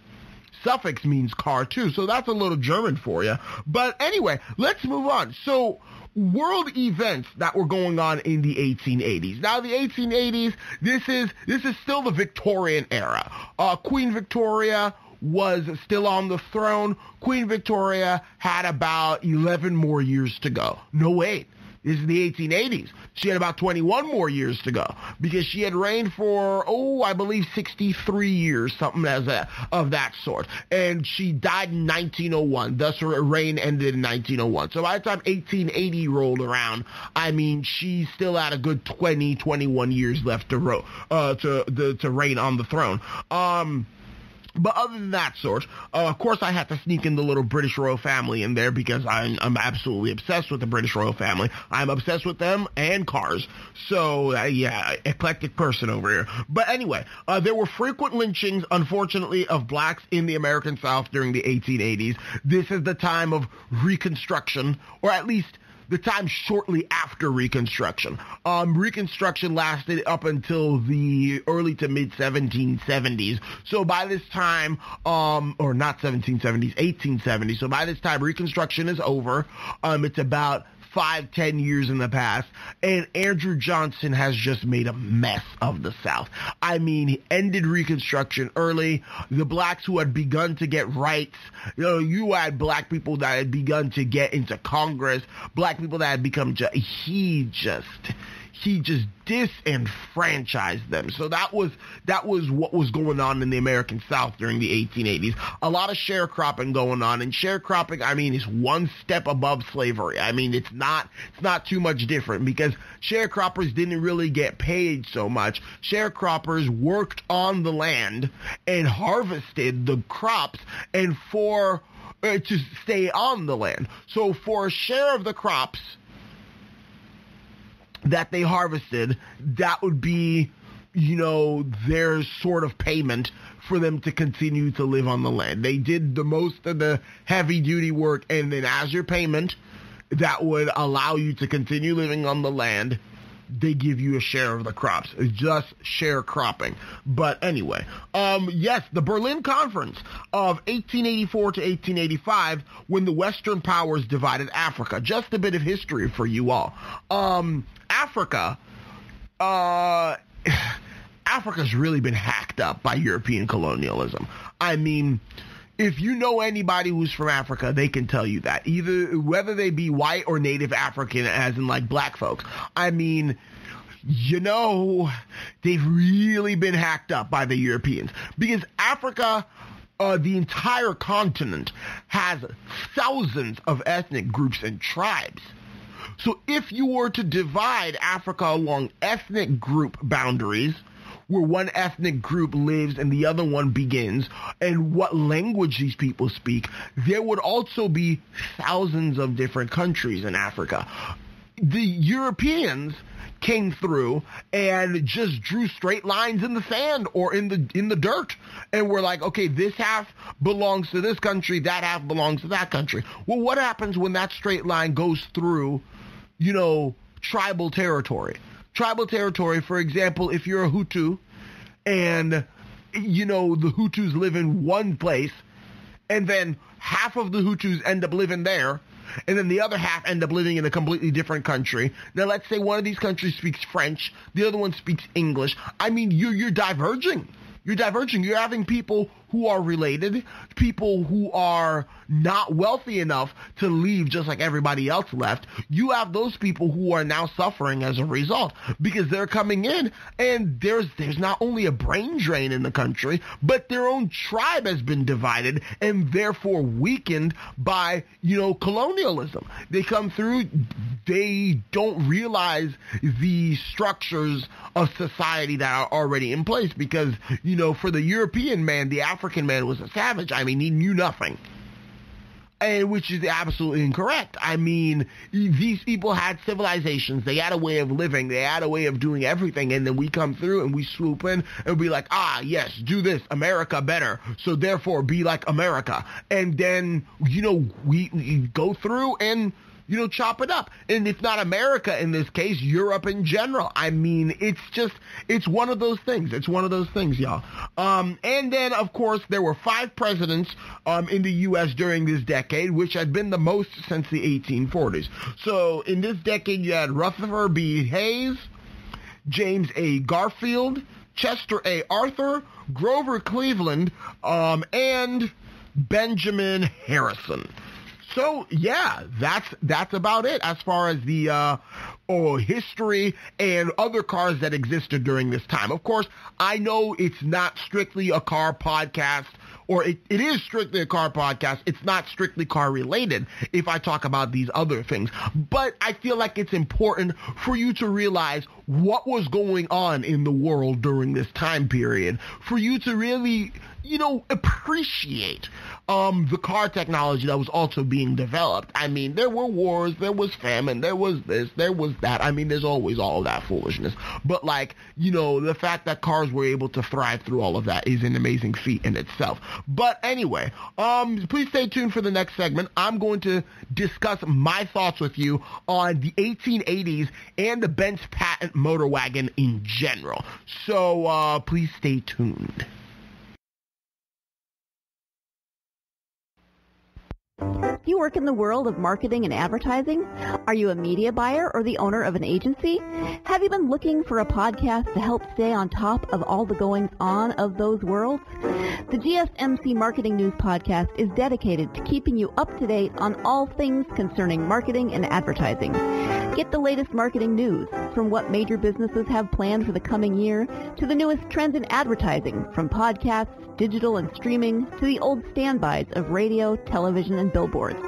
suffix means car too. So that's a little German for you. But anyway, let's move on. So world events that were going on in the 1880s. Now, the 1880s, this is this is still the Victorian era. Uh, Queen Victoria was still on the throne. Queen Victoria had about 11 more years to go. No, wait. This is the 1880s. She had about 21 more years to go because she had reigned for, oh, I believe 63 years, something as a, of that sort. And she died in 1901. Thus, her reign ended in 1901. So by the time 1880 rolled around, I mean, she still had a good 20, 21 years left to, ro- uh, to, to, to reign on the throne. Um, but other than that sort, uh, of course, I had to sneak in the little British royal family in there because I'm, I'm absolutely obsessed with the British royal family. I'm obsessed with them and cars. So, uh, yeah, eclectic person over here. But anyway, uh, there were frequent lynchings, unfortunately, of blacks in the American South during the 1880s. This is the time of Reconstruction, or at least the time shortly after Reconstruction. Um, Reconstruction lasted up until the early to mid 1770s. So by this time, um, or not 1770s, 1870s. So by this time, Reconstruction is over. Um, it's about five, ten years in the past, and Andrew Johnson has just made a mess of the South. I mean, he ended Reconstruction early. The blacks who had begun to get rights, you know, you had black people that had begun to get into Congress, black people that had become, he just, he just disenfranchised them. So that was that was what was going on in the American South during the 1880s. A lot of sharecropping going on, and sharecropping, I mean, is one step above slavery. I mean, it's not it's not too much different because sharecroppers didn't really get paid so much. Sharecroppers worked on the land and harvested the crops, and for uh, to stay on the land. So for a share of the crops that they harvested, that would be, you know, their sort of payment for them to continue to live on the land. They did the most of the heavy duty work, and then as your payment, that would allow you to continue living on the land. They give you a share of the crops. It's just sharecropping. But anyway, um, yes, the Berlin Conference of 1884 to 1885, when the Western powers divided Africa. Just a bit of history for you all. Um, Africa, uh, <sighs> Africa's really been hacked up by European colonialism. I mean, if you know anybody who's from Africa, they can tell you that. Either whether they be white or native African, as in like black folks. I mean, you know, they've really been hacked up by the Europeans because Africa. Uh, the entire continent has thousands of ethnic groups and tribes. So if you were to divide Africa along ethnic group boundaries, where one ethnic group lives and the other one begins, and what language these people speak, there would also be thousands of different countries in Africa. The Europeans came through and just drew straight lines in the sand or in the in the dirt and we're like okay this half belongs to this country that half belongs to that country well what happens when that straight line goes through you know tribal territory tribal territory for example if you're a hutu and you know the hutus live in one place and then half of the hutus end up living there and then the other half end up living in a completely different country. Now, let's say one of these countries speaks French, the other one speaks English. I mean, you're, you're diverging. You're diverging. You're having people who are related, people who are not wealthy enough to leave just like everybody else left. You have those people who are now suffering as a result because they're coming in and there's there's not only a brain drain in the country, but their own tribe has been divided and therefore weakened by, you know, colonialism. They come through, they don't realize the structures of society that are already in place because, you know, for the European man, the African man was a savage. I mean, he knew nothing. And which is absolutely incorrect. I mean, these people had civilizations. They had a way of living. They had a way of doing everything. And then we come through and we swoop in and be like, ah, yes, do this, America better. So therefore, be like America. And then, you know, we, we go through and you know, chop it up. And if not America in this case, Europe in general. I mean, it's just, it's one of those things. It's one of those things, y'all. Um, and then, of course, there were five presidents um, in the U.S. during this decade, which had been the most since the 1840s. So in this decade, you had Rutherford B. Hayes, James A. Garfield, Chester A. Arthur, Grover Cleveland, um, and Benjamin Harrison. So yeah, that's that's about it as far as the uh, history and other cars that existed during this time. Of course, I know it's not strictly a car podcast or it, it is strictly a car podcast. It's not strictly car related if I talk about these other things. But I feel like it's important for you to realize what was going on in the world during this time period, for you to really, you know, appreciate um, the car technology that was also being developed. I mean, there were wars, there was famine, there was this, there was that. I mean, there's always all that foolishness. But like, you know, the fact that cars were able to thrive through all of that is an amazing feat in itself. But anyway, um, please stay tuned for the next segment. I'm going to discuss my thoughts with you on the 1880s and the Benz patent motor wagon in general. So uh, please stay tuned. Do you work in the world of marketing and advertising? Are you a media buyer or the owner of an agency? Have you been looking for a podcast to help stay on top of all the goings on of those worlds? The GSMC Marketing News Podcast is dedicated to keeping you up to date on all things concerning marketing and advertising. Get the latest marketing news from what major businesses have planned for the coming year to the newest trends in advertising from podcasts, digital and streaming to the old standbys of radio, television, and billboards.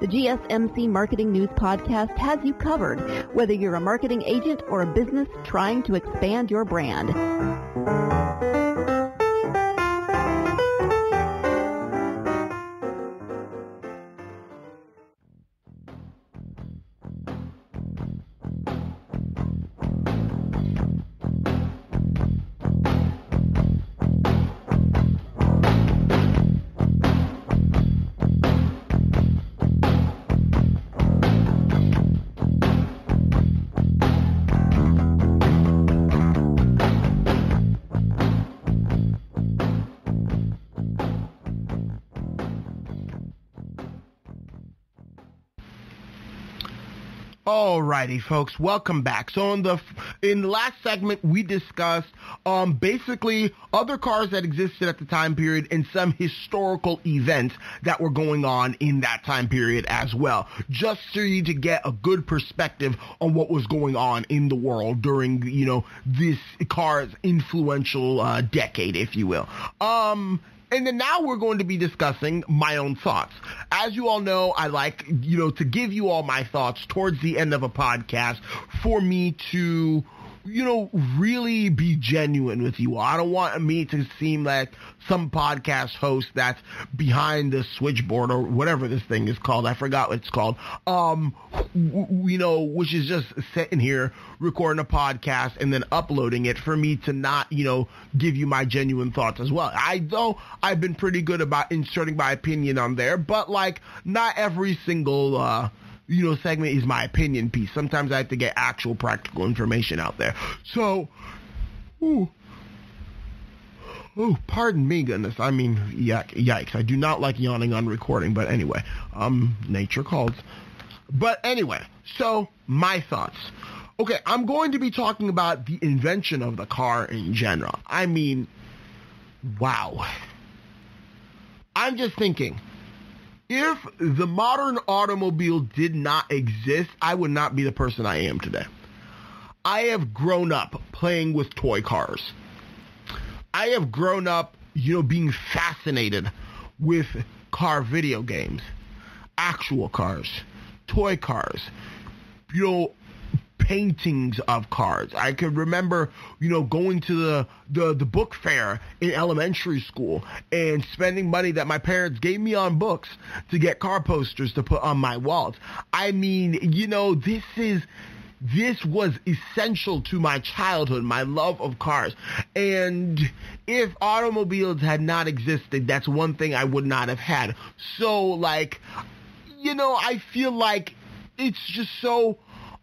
The GSMC Marketing News Podcast has you covered, whether you're a marketing agent or a business trying to expand your brand. Alrighty, folks, welcome back. So in the in the last segment, we discussed um, basically other cars that existed at the time period and some historical events that were going on in that time period as well, just so you to get a good perspective on what was going on in the world during you know this car's influential uh, decade, if you will. Um, and then now we're going to be discussing my own thoughts. As you all know, I like, you know, to give you all my thoughts towards the end of a podcast for me to you know, really be genuine with you. I don't want me to seem like some podcast host that's behind the switchboard or whatever this thing is called. I forgot what it's called. Um, you know, which is just sitting here recording a podcast and then uploading it for me to not, you know, give you my genuine thoughts as well. I though I've been pretty good about inserting my opinion on there, but like not every single uh you know, segment is my opinion piece. Sometimes I have to get actual practical information out there. So, ooh. Oh, pardon me, goodness. I mean, yikes. I do not like yawning on recording, but anyway, um, nature calls. But anyway, so my thoughts. Okay, I'm going to be talking about the invention of the car in general. I mean, wow. I'm just thinking, if the modern automobile did not exist, I would not be the person I am today. I have grown up playing with toy cars. I have grown up, you know, being fascinated with car video games, actual cars, toy cars, you know, paintings of cars. I could remember, you know, going to the, the, the book fair in elementary school and spending money that my parents gave me on books to get car posters to put on my walls. I mean, you know, this is this was essential to my childhood, my love of cars. And if automobiles had not existed, that's one thing I would not have had. So, like, you know, I feel like it's just so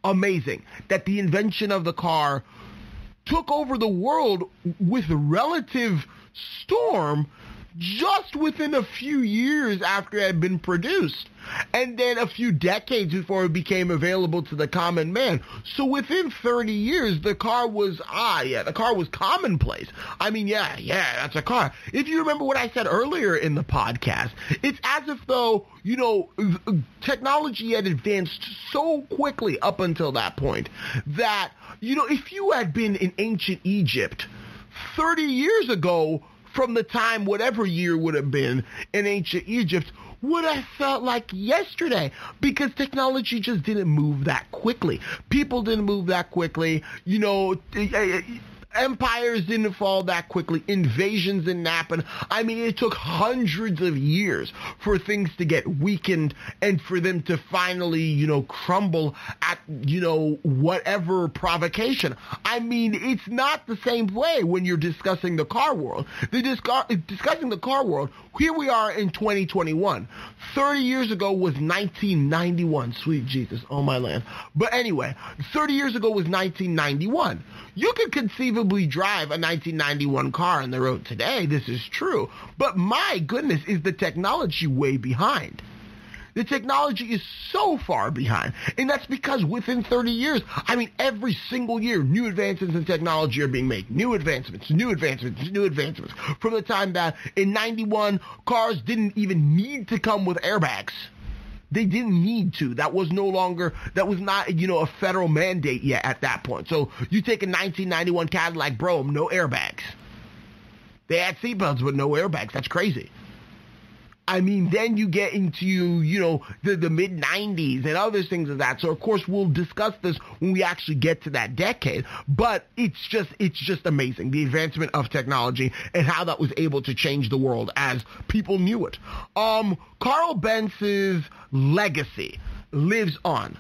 amazing that the invention of the car took over the world with relative storm just within a few years after it had been produced. And then a few decades before it became available to the common man. So within 30 years, the car was, ah, yeah, the car was commonplace. I mean, yeah, yeah, that's a car. If you remember what I said earlier in the podcast, it's as if though, you know, technology had advanced so quickly up until that point that, you know, if you had been in ancient Egypt 30 years ago, from the time whatever year would have been in ancient Egypt would have felt like yesterday because technology just didn't move that quickly. People didn't move that quickly. You know, eh, eh, eh, empires didn't fall that quickly. Invasions didn't happen. I mean, it took hundreds of years for things to get weakened and for them to finally, you know, crumble at, you know, whatever provocation. I mean, it's not the same way when you're discussing the car world. The discussing the car world, here we are in 2021. 30 years ago was 1991. Sweet Jesus. Oh my land. But anyway, 30 years ago was 1991. You could conceivably drive a 1991 car on the road today. This is true. But my goodness, is the technology way behind? The technology is so far behind. And that's because within 30 years, I mean, every single year, new advancements in technology are being made. New advancements, new advancements, new advancements. From the time that in 91, cars didn't even need to come with airbags. They didn't need to. That was no longer, that was not, you know, a federal mandate yet at that point. So you take a 1991 Cadillac Brougham, no airbags. They had seatbelts, but no airbags. That's crazy. I mean, then you get into, you know, the, the mid 90s and other things of that. So of course we'll discuss this when we actually get to that decade. But it's just, it's just amazing. The advancement of technology and how that was able to change the world as people knew it. Um, Carl Benz's legacy lives on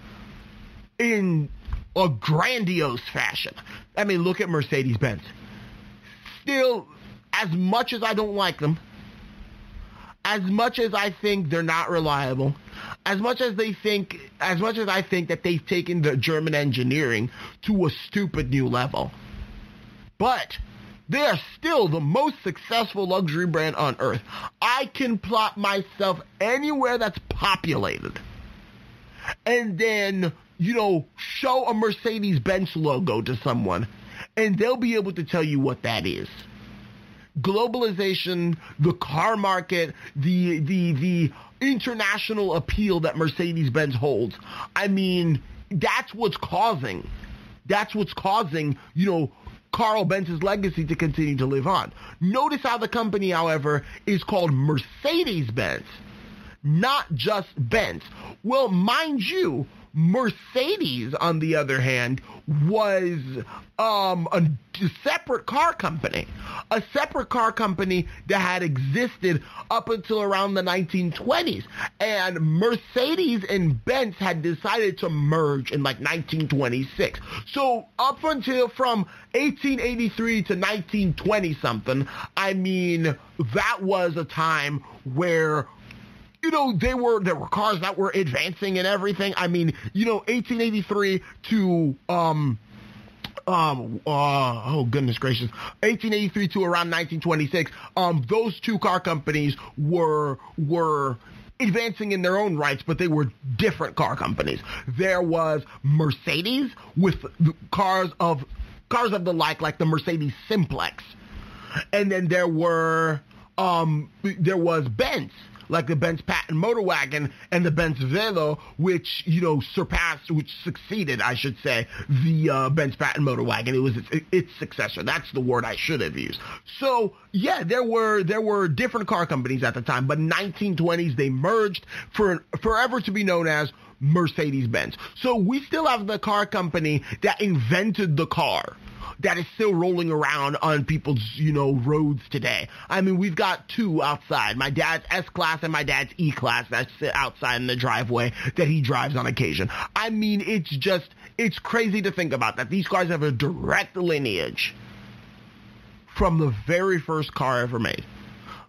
in a grandiose fashion. I mean, look at Mercedes-Benz. Still, as much as I don't like them, as much as I think they're not reliable, as much as they think, as much as I think that they've taken the German engineering to a stupid new level, but they are still the most successful luxury brand on earth. I can plot myself anywhere that's populated and then, you know, show a Mercedes-Benz logo to someone and they'll be able to tell you what that is globalization, the car market, the the the international appeal that Mercedes-Benz holds. I mean, that's what's causing that's what's causing, you know, Carl Benz's legacy to continue to live on. Notice how the company, however, is called Mercedes-Benz, not just Benz. Well, mind you, Mercedes, on the other hand, was um, a separate car company, a separate car company that had existed up until around the 1920s. And Mercedes and Benz had decided to merge in like 1926. So up until from 1883 to 1920 something, I mean, that was a time where you know, they were there were cars that were advancing and everything. I mean, you know, 1883 to um um uh, oh goodness gracious 1883 to around 1926 um those two car companies were were advancing in their own rights, but they were different car companies. There was Mercedes with cars of cars of the like, like the Mercedes Simplex, and then there were um there was Benz like the Benz Patent Motor Wagon and the Benz Velo, which, you know, surpassed, which succeeded, I should say, the uh, Benz Patent Motor Wagon. It was its, its successor. That's the word I should have used. So, yeah, there were there were different car companies at the time, but 1920s they merged for forever to be known as Mercedes-Benz. So we still have the car company that invented the car that is still rolling around on people's, you know, roads today. I mean, we've got two outside. My dad's S-Class and my dad's E-Class that sit outside in the driveway that he drives on occasion. I mean, it's just, it's crazy to think about that. These cars have a direct lineage from the very first car ever made.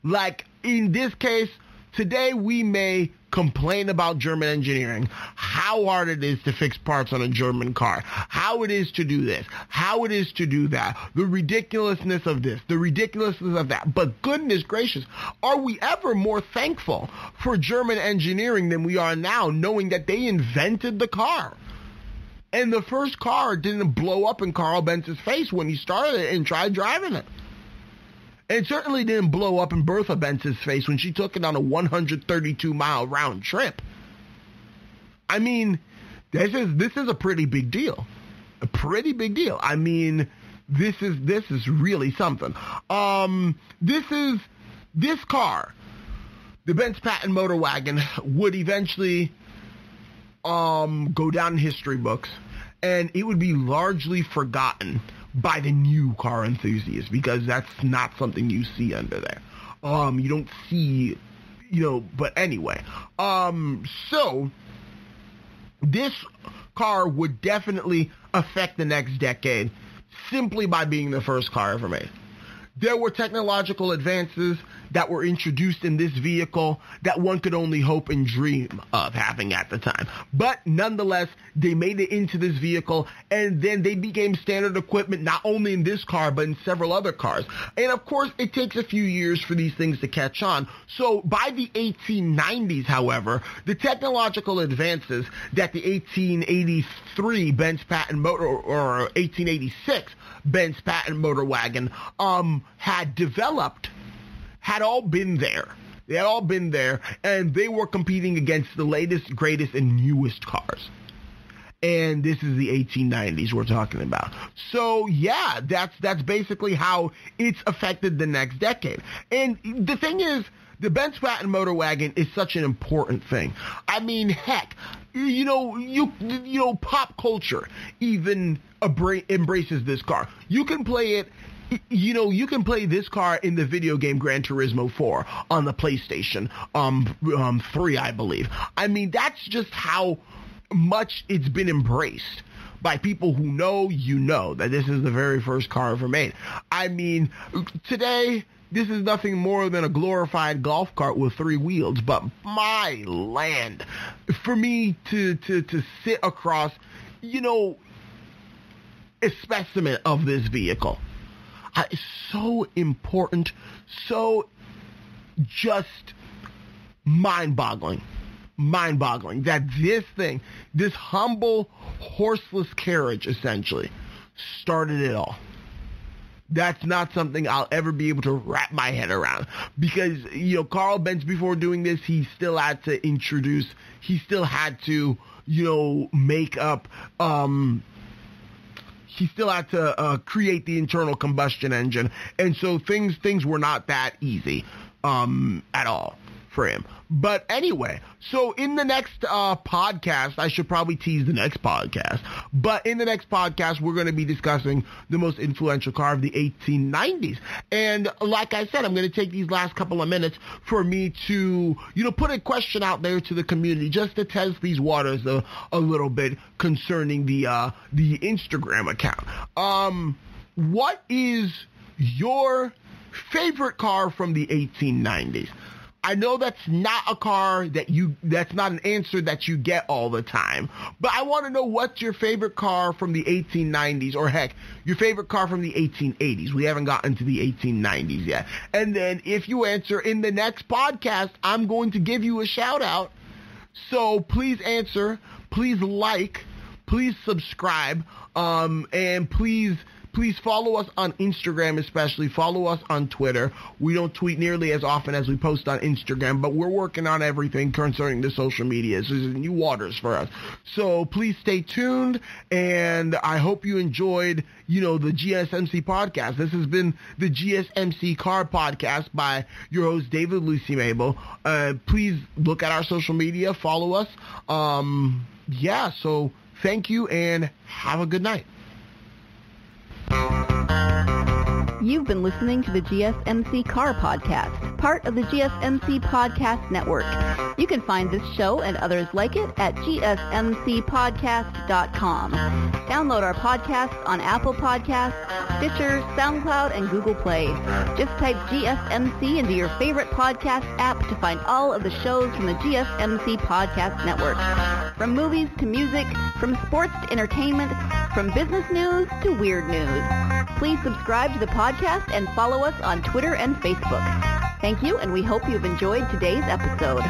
Like, in this case, today we may complain about German engineering, how hard it is to fix parts on a German car, how it is to do this, how it is to do that, the ridiculousness of this, the ridiculousness of that. But goodness gracious, are we ever more thankful for German engineering than we are now, knowing that they invented the car? And the first car didn't blow up in Carl Benz's face when he started it and tried driving it. It certainly didn't blow up in Bertha Benz's face when she took it on a 132 mile round trip. I mean, this is this is a pretty big deal. A pretty big deal. I mean, this is this is really something. Um, this is this car, the Benz Patent Motor Wagon, would eventually um go down in history books, and it would be largely forgotten by the new car enthusiast because that's not something you see under there. Um, you don't see, you know, but anyway. Um, so this car would definitely affect the next decade simply by being the first car ever made. There were technological advances that were introduced in this vehicle that one could only hope and dream of having at the time. But nonetheless, they made it into this vehicle and then they became standard equipment not only in this car but in several other cars. And of course, it takes a few years for these things to catch on. So by the 1890s, however, the technological advances that the 1883 Benz patent motor or 1886 Benz patent motor wagon um, had developed had all been there. They had all been there, and they were competing against the latest, greatest, and newest cars. And this is the 1890s we're talking about. So yeah, that's that's basically how it's affected the next decade. And the thing is, the Benz patent motor wagon is such an important thing. I mean, heck, you know, you you know, pop culture even embraces this car. You can play it you know, you can play this car in the video game Gran Turismo 4 on the PlayStation um, um, 3, I believe. I mean, that's just how much it's been embraced by people who know you know that this is the very first car ever made. I mean, today this is nothing more than a glorified golf cart with three wheels, but my land, for me to to to sit across, you know, a specimen of this vehicle is so important, so just mind-boggling, mind-boggling that this thing, this humble horseless carriage, essentially, started it all. That's not something I'll ever be able to wrap my head around because you know Carl Benz before doing this, he still had to introduce, he still had to you know make up um he still had to uh, create the internal combustion engine, and so things things were not that easy um, at all for him. But anyway, so in the next uh, podcast, I should probably tease the next podcast. But in the next podcast, we're going to be discussing the most influential car of the 1890s. And like I said, I'm going to take these last couple of minutes for me to, you know, put a question out there to the community just to test these waters a, a little bit concerning the uh, the Instagram account. Um, what is your favorite car from the 1890s? I know that's not a car that you, that's not an answer that you get all the time, but I want to know what's your favorite car from the 1890s or heck, your favorite car from the 1880s. We haven't gotten to the 1890s yet. And then if you answer in the next podcast, I'm going to give you a shout out. So please answer, please like, please subscribe, um, and please Please follow us on Instagram, especially. Follow us on Twitter. We don't tweet nearly as often as we post on Instagram, but we're working on everything concerning the social media. This is new waters for us. So please stay tuned, and I hope you enjoyed, you know, the GSMC podcast. This has been the GSMC Car Podcast by your host David Lucy Mabel. Uh, please look at our social media, follow us. Um, yeah, so thank you and have a good night. Thank you. You've been listening to the GSMC Car Podcast, part of the GSMC Podcast Network. You can find this show and others like it at gsmcpodcast.com. Download our podcasts on Apple Podcasts, Stitcher, SoundCloud, and Google Play. Just type GSMC into your favorite podcast app to find all of the shows from the GSMC Podcast Network. From movies to music, from sports to entertainment, from business news to weird news. Please subscribe to the podcast and follow us on Twitter and Facebook. Thank you, and we hope you've enjoyed today's episode.